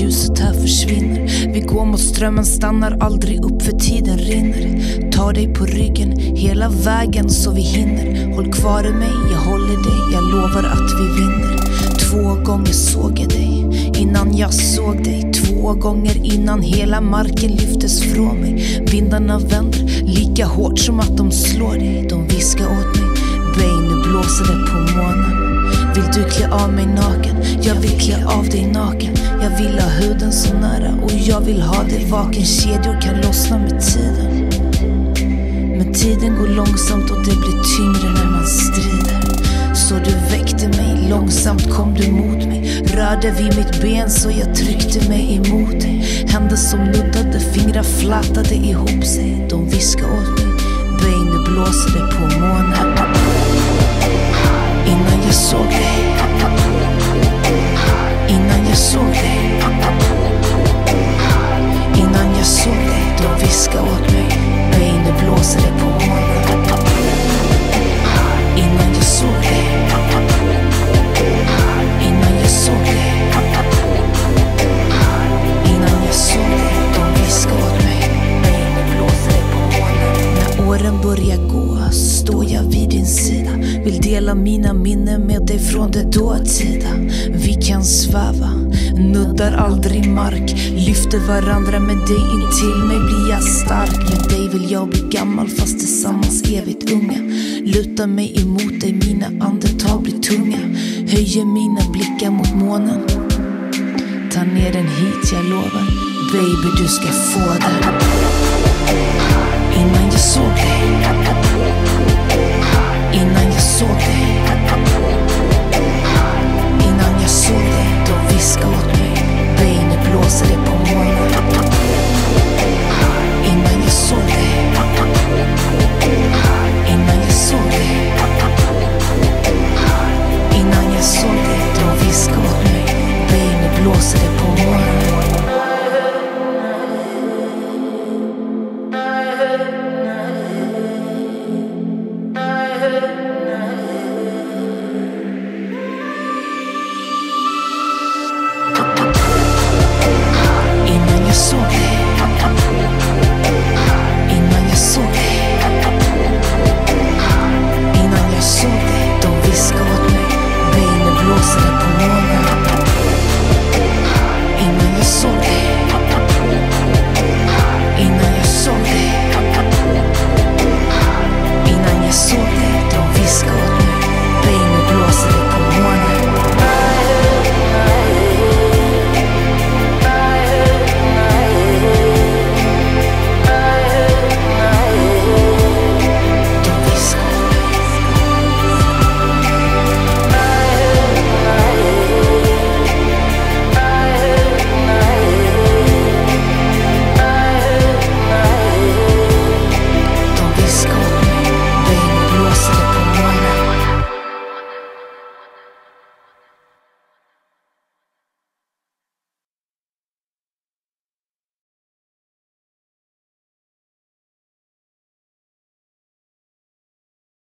ljuset här försvinner. Vi går mot strömmen, stannar aldrig upp för tiden rinner. Ta dig på ryggen hela vägen så vi hinner. Håll kvar i mig, jag håller dig, jag lovar att vi vinner. Två gånger såg jag dig innan jag såg dig. Två gånger innan hela marken lyftes från mig. Vindarna vänder lika hårt som att de slår dig. De viskar åt mig, Bey nu blåser det på månen. Vill du klä av mig naken? Jag vill klä av dig naken. Jag vill ha huden så nära och jag vill ha dig vaken. Kedjor kan lossna med tiden. Men tiden går långsamt och det blir tyngre när man strider. Så du väckte mig, långsamt kom du mot mig. Rörde vid mitt ben så jag tryckte mig emot dig. Händer som nuddade, fingrar flätade ihop sig. De viskade åt mig, Böj nu blåser det på månen. Innan jag såg dig dela mina minnen med dig från det dåtida. Vi kan sväva, nuddar aldrig mark Lyfter varandra med dig intill mig blir jag stark. Med dig vill jag bli gammal fast tillsammans evigt unga. Lutar mig emot dig, mina andetag blir tunga. Höjer mina blickar mot månen. Ta ner den hit, jag lovar. Baby, du ska få den. Innan jag såg dig.